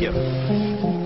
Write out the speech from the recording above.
Yeah.